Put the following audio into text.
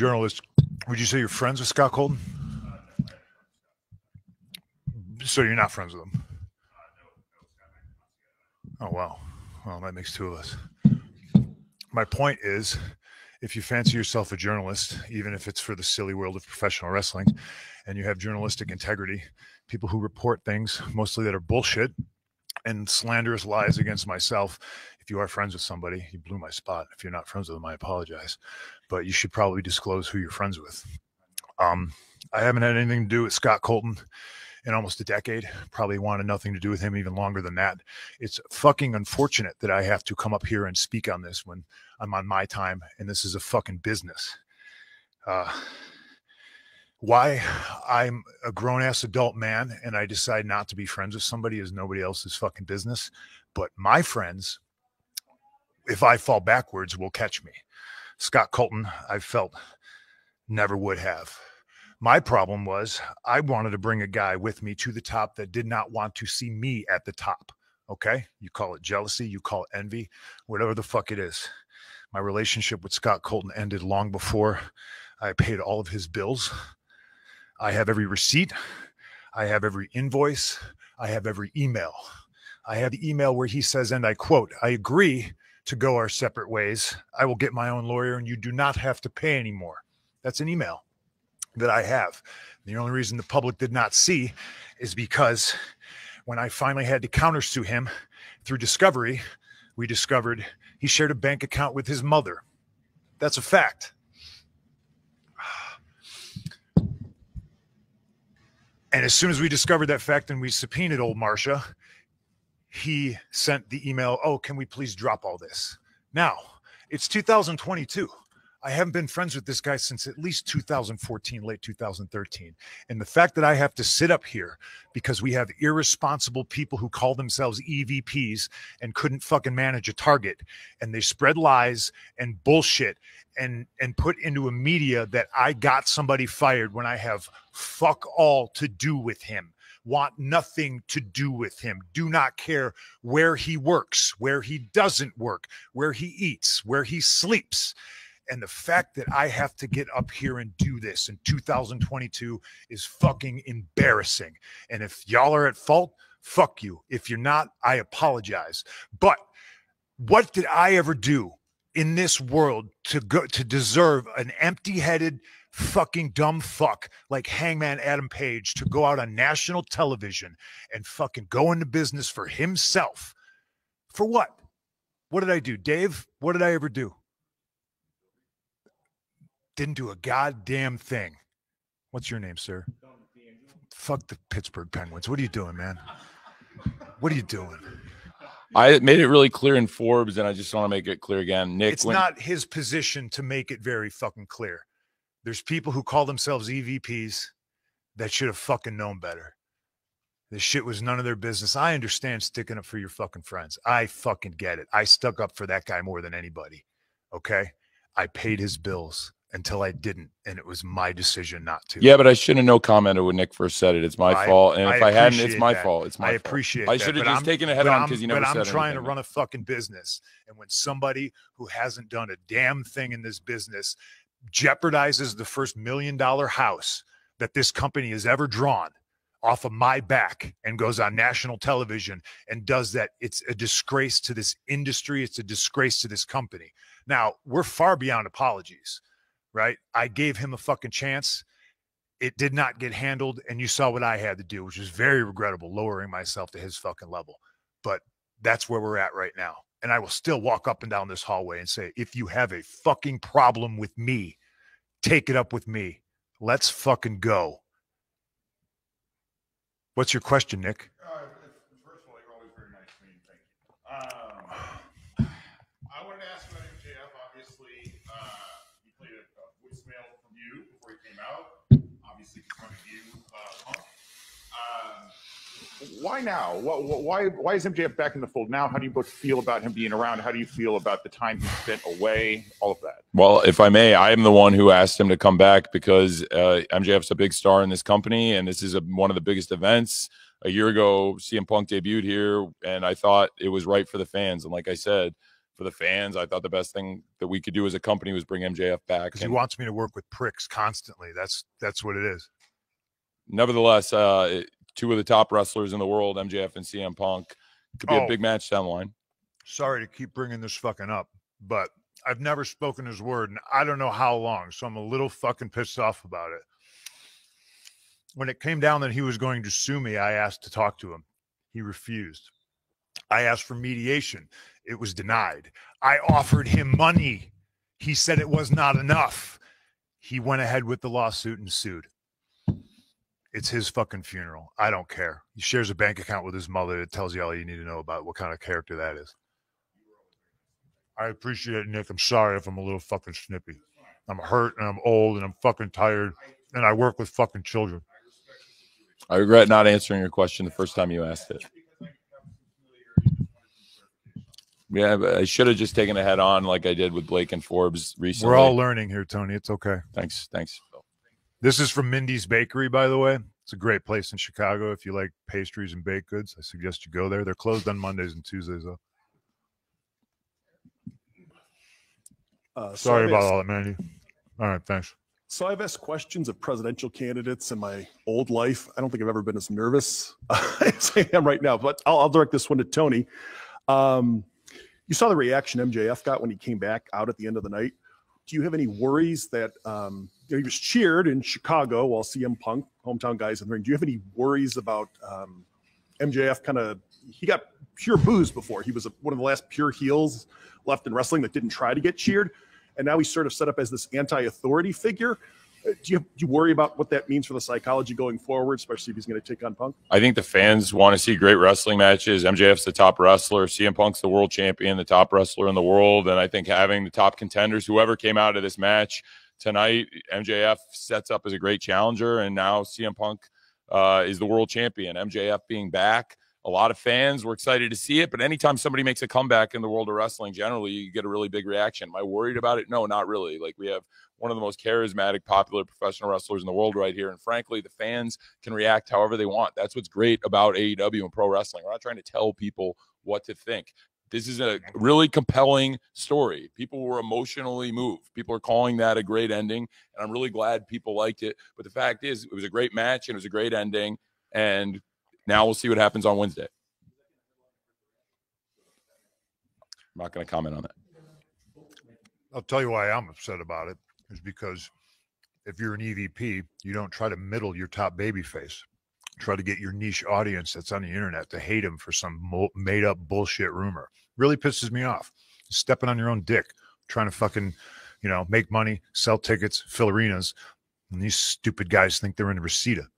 journalist. Would you say you're friends with Scott Colón? So you're not friends with him? Oh wow. Well, that makes two of us. My point is, if you fancy yourself a journalist, even if it's for the silly world of professional wrestling, and you have journalistic integrity, people who report things mostly that are bullshit and slanderous lies against myself. If you are friends with somebody, you blew my spot. If you're not friends with them, I apologize. But you should probably disclose who you're friends with. Um, I haven't had anything to do with Scott Colón in almost a decade. Probably wanted nothing to do with him even longer than that. It's fucking unfortunate that I have to come up here and speak on this when I'm on my time and this is a fucking business. Uh, why I'm a grown ass adult man and I decide not to be friends with somebody is nobody else's fucking business. But my friends, if I fall backwards, will catch me. Scott Colón, I felt never would have. My problem was I wanted to bring a guy with me to the top that did not want to see me at the top. Okay. You call it jealousy, you call it envy, whatever the fuck it is. My relationship with Scott Colón ended long before I paid all of his bills. I have every receipt. I have every invoice. I have every email. I have the email where he says, and I quote, I agree to go our separate ways. I will get my own lawyer and you do not have to pay anymore. That's an email that I have. The only reason the public did not see is because when I finally had to countersue him through discovery, we discovered he shared a bank account with his mother. That's a fact. And as soon as we discovered that fact and we subpoenaed old Marcia, he sent the email, Oh, can we please drop all this? Now, it's 2022. I haven't been friends with this guy since at least 2014, late 2013. And the fact that I have to sit up here because we have irresponsible people who call themselves EVPs and couldn't fucking manage a target and they spread lies and bullshit and and put into a media that I got somebody fired when I have fuck all to do with him want nothing to do with him, do not care where he works, where he doesn't work, where he eats, where he sleeps. And the fact that I have to get up here and do this in 2022 is fucking embarrassing. And if y'all are at fault, fuck you. If you're not, I apologize. But what did I ever do in this world to go to deserve an empty-headed fucking dumb fuck like hangman adam page to go out on national television and fucking go into business for himself for what what did i do dave what did i ever do didn't do a goddamn thing. What's your name, sir? Fuck the Pittsburgh Penguins. What are you doing, man? What are you doing? I made it really clear in Forbes, and I just want to make it clear again. Nick, it's when- not his position to make it very fucking clear. There's people who call themselves EVPs that should have fucking known better. This shit was none of their business. I understand sticking up for your fucking friends. I fucking get it. I stuck up for that guy more than anybody. Okay. I paid his bills until I didn't, and it was my decision not to. Yeah, but I shouldn't have no commented when Nick first said it. It's my I, fault, and if I, I hadn't, it's my that. fault. It's my. I appreciate. Fault. I should have just I'm, taken a head on because you never but said I'm trying anything. to run a fucking business, and when somebody who hasn't done a damn thing in this business jeopardizes the first million dollar house that this company has ever drawn off of my back and goes on national television and does that, it's a disgrace to this industry. It's a disgrace to this company. Now, we're far beyond apologies right? I gave him a fucking chance. It did not get handled, and you saw what I had to do, which was very regrettable, lowering myself to his fucking level. But that's where we're at right now. And I will still walk up and down this hallway and say, if you have a fucking problem with me, take it up with me. Let's fucking go. What's your question, Nick? Uh, first of all, you're always very nice to me. Thank you. Um, why now? Why why is MJF back in the fold now? How do you both feel about him being around? How do you feel about the time he spent away? All of that. Well, if I may, I am the one who asked him to come back because uh, MJF's a big star in this company, and this is a, one of the biggest events. A year ago, CM Punk debuted here, and I thought it was right for the fans. And like I said, for the fans. I thought the best thing that we could do as a company was bring MJF back. Because he wants me to work with pricks constantly. That's that's what it is. nevertheless, uh, it- two of the top wrestlers in the world, MJF and CM Punk, could be Oh. a big match down the line. Sorry to keep bringing this fucking up, but I've never spoken his word, and I don't know how long. So I'm a little fucking pissed off about it. When it came down that he was going to sue me, I asked to talk to him. He refused. I asked for mediation. It was denied. I offered him money. He said it was not enough. He went ahead with the lawsuit and sued. It's his fucking funeral. I don't care. He shares a bank account with his mother that tells you all you need to know about what kind of character that is. I appreciate it, Nick. I'm sorry if I'm a little fucking snippy. I'm hurt and I'm old and I'm fucking tired and I work with fucking children. I regret not answering your question the first time you asked it. Yeah, but I should have just taken it head on like I did with Blake and Forbes recently. We're all learning here, Tony. It's okay. thanks, thanks. This is from Mindy's Bakery, by the way. It's a great place in Chicago. If you like pastries and baked goods, I suggest you go there. They're closed on Mondays and Tuesdays, though. Uh, so Sorry about asked- all that, Mandy. All right, thanks. So I've asked questions of presidential candidates in my old life. I don't think I've ever been as nervous as I am right now, but I'll, I'll direct this one to Tony. Um, you saw the reaction MJF got when he came back out at the end of the night. Do you have any worries that um, he was cheered in Chicago while CM Punk, hometown guys in the ring? Do you have any worries about um, MJF kind of, he got pure boos before. He was a, one of the last pure heels left in wrestling that didn't try to get cheered. And now he's sort of set up as this anti-authority figure. Uh, Do you, do you worry about what that means for the psychology going forward, especially if he's going to take on Punk? I think the fans want to see great wrestling matches. MJF's the top wrestler. CM Punk's the world champion, the top wrestler in the world. And I think having the top contenders, whoever came out of this match tonight, MJF sets up as a great challenger. And now CM Punk uh, is the world champion. MJF being back, a lot of fans were excited to see it. But anytime somebody makes a comeback in the world of wrestling, generally you get a really big reaction. Am I worried about it? No, not really. Like we have one of the most charismatic, popular professional wrestlers in the world right here. And frankly, the fans can react however they want. That's what's great about AEW and pro wrestling. We're not trying to tell people what to think. This is a really compelling story. People were emotionally moved. People are calling that a great ending. And I'm really glad people liked it. But the fact is, it was a great match and it was a great ending. And now we'll see what happens on Wednesday. I'm not going to comment on that. I'll tell you why I'm upset about it is because if you're an EVP, you don't try to middle your top baby face. Try to get your niche audience that's on the internet to hate him for some made up bullshit rumor. Really pisses me off. Stepping on your own dick, trying to fucking, you know, make money, sell tickets, fill arenas. And these stupid guys think they're in Reseda.